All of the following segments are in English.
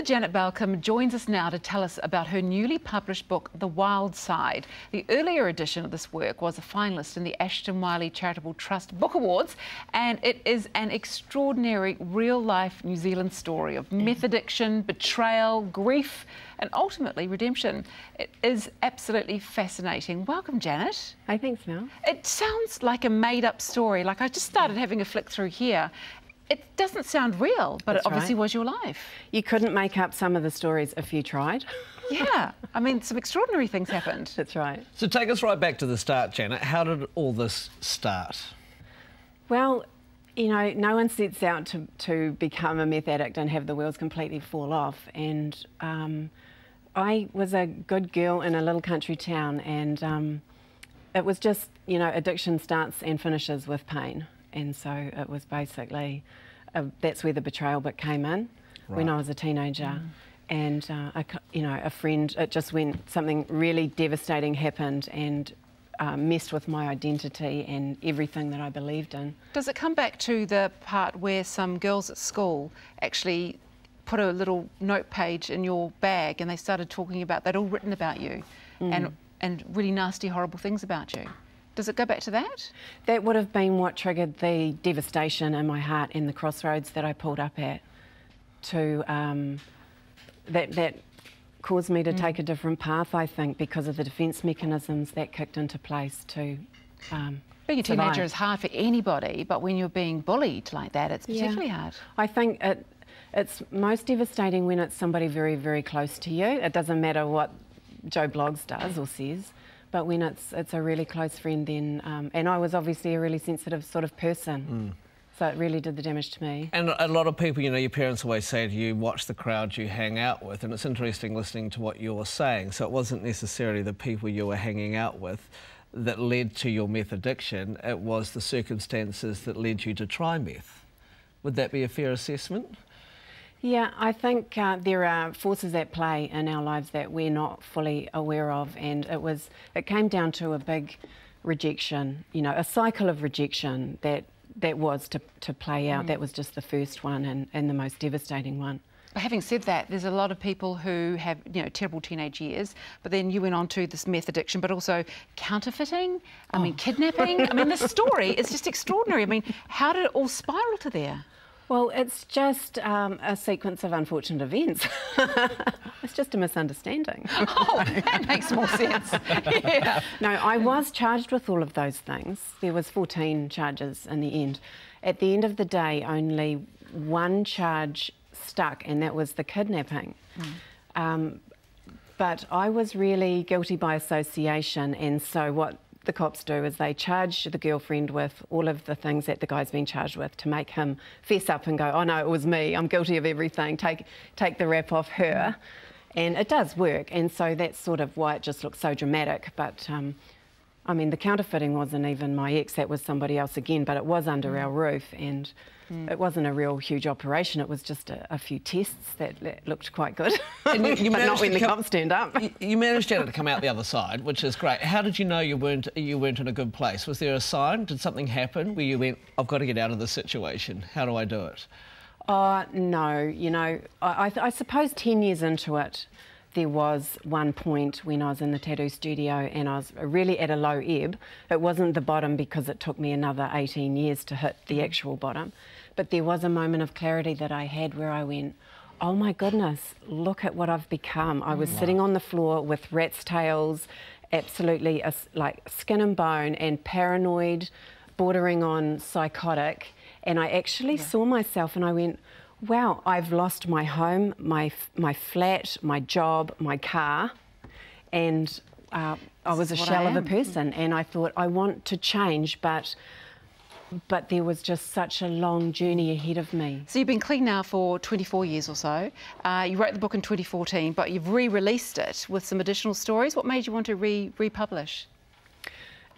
Author Janet Balcombe joins us now to tell us about her newly published book, The Wild Side. The earlier edition of this work was a finalist in the Ashton Wylie Charitable Trust Book Awards, and it is an extraordinary real life New Zealand story of meth addiction, betrayal, grief, and ultimately redemption. It is absolutely fascinating. Welcome, Janet. Hey, thanks, Mel. It sounds like a made up story. Like I just started having a flick through here, it doesn't sound real, but That's it obviously right. was your life. You couldn't make up some of the stories if you tried. yeah, I mean, some extraordinary things happened. That's right. So take us right back to the start, Janet. How did all this start? Well, you know, no one sets out to, to become a meth addict and have the wheels completely fall off. And um, I was a good girl in a little country town, and um, it was just, you know, addiction starts and finishes with pain and so it was basically uh, that's where the betrayal bit came in right. when I was a teenager. Mm. And uh, a, you know, a friend, it just went something really devastating happened, and uh, messed with my identity and everything that I believed in. Does it come back to the part where some girls at school actually put a little note page in your bag and they started talking about, they'd all written about you mm. and, and really nasty, horrible things about you? Does it go back to that? That would have been what triggered the devastation in my heart and the crossroads that I pulled up at. To um, that that caused me to mm. take a different path, I think, because of the defence mechanisms that kicked into place to. Um, being a teenager is hard for anybody, but when you're being bullied like that, it's particularly yeah. hard. I think it, it's most devastating when it's somebody very, very close to you. It doesn't matter what Joe Bloggs does or says. But when it's it's a really close friend, then um, and I was obviously a really sensitive sort of person. Mm. So it really did the damage to me. And a lot of people, you know, your parents always say to you, watch the crowd you hang out with. And it's interesting listening to what you're saying. So it wasn't necessarily the people you were hanging out with that led to your meth addiction, it was the circumstances that led you to try meth. Would that be a fair assessment? Yeah, I think uh, there are forces at play in our lives that we're not fully aware of, and it was it came down to a big rejection, you know, a cycle of rejection that that was to, to play out. Mm. That was just the first one and, and the most devastating one. But Having said that, there's a lot of people who have, you know, terrible teenage years, but then you went on to this meth addiction, but also counterfeiting, I oh. mean, kidnapping. I mean, the story is just extraordinary. I mean, how did it all spiral to there? Well, it's just um, a sequence of unfortunate events. it's just a misunderstanding. Oh, that makes more sense. yeah. No, I was charged with all of those things. There was 14 charges in the end. At the end of the day, only one charge stuck, and that was the kidnapping. Mm. Um, but I was really guilty by association, and so what the cops do is they charge the girlfriend with all of the things that the guy's been charged with to make him fess up and go, oh no, it was me, I'm guilty of everything, take, take the rap off her. And it does work, and so that's sort of why it just looks so dramatic. But um, I mean, the counterfeiting wasn't even my ex, that was somebody else again, but it was under mm. our roof and mm. it wasn't a real huge operation. It was just a, a few tests that, that, looked quite good. And you, you not when the cops turned up. You, you managed to come out the other side, which is great. How did you know you weren't, you weren't in a good place? Was there a sign? Did something happen where you went, I've got to get out of this situation? How do I do it? Uh, no, you know, I, I suppose 10 years into it, there was one point when I was in the tattoo studio and I was really at a low ebb. It wasn't the bottom because it took me another 18 years to hit the actual bottom, but there was a moment of clarity that I had where I went, oh my goodness, look at what I've become. I was wow. sitting on the floor with rat's tails, absolutely a, like skin and bone and paranoid, bordering on psychotic. And I actually yeah. saw myself and I went, wow, I've lost my home, my, my flat, my job, my car, and uh, I was a shell of a person. And I thought, I want to change, but but there was just such a long journey ahead of me. So you've been clean now for 24 years or so. Uh, you wrote the book in 2014, but you've re-released it with some additional stories. What made you want to re republish?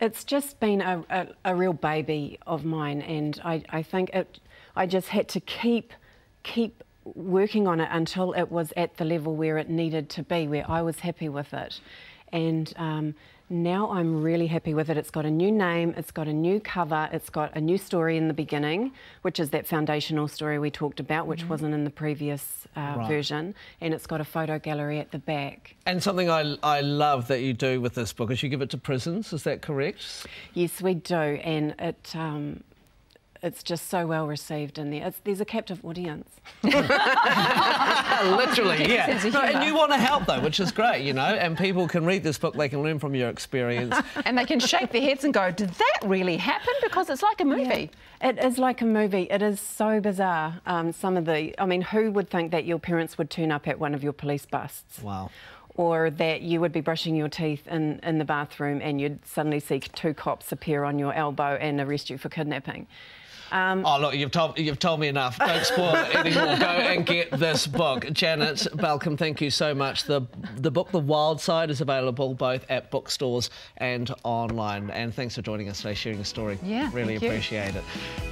It's just been a, a, a real baby of mine, and I, I think it, I just had to keep keep working on it until it was at the level where it needed to be, where I was happy with it. and um, now I'm really happy with it. It's got a new name, it's got a new cover, it's got a new story in the beginning, which is that foundational story we talked about, which mm wasn't in the previous uh, right. version, and it's got a photo gallery at the back. And something I, I love that you do with this book is you give it to prisons, is that correct? Yes, we do, and it. Um, it's just so well received in there. It's, there's a captive audience. Literally, yeah. No, and you want to help though, which is great, you know. And people can read this book, they can learn from your experience, and they can shake their heads and go, "Did that really happen?" Because it's like a movie. Yeah. It is like a movie. It is so bizarre. Um, some of the, I mean, who would think that your parents would turn up at one of your police busts? Wow or that you would be brushing your teeth in, in the bathroom and you'd suddenly see two cops appear on your elbow and arrest you for kidnapping. Um, oh, look, you've told, you've told me enough. Don't spoil it anymore. Go and get this book. Janet Balcombe. thank you so much. The, the book, The Wild Side, is available both at bookstores and online. And thanks for joining us today, sharing a story. Yeah, Really appreciate you. it.